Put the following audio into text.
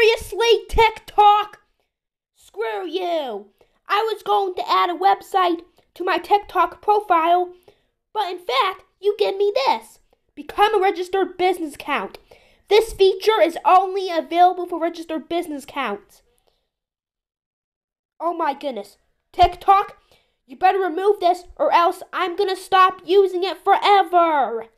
Seriously, TikTok? Screw you. I was going to add a website to my TikTok profile, but in fact, you give me this. Become a registered business account. This feature is only available for registered business accounts. Oh my goodness. TikTok, you better remove this or else I'm gonna stop using it forever.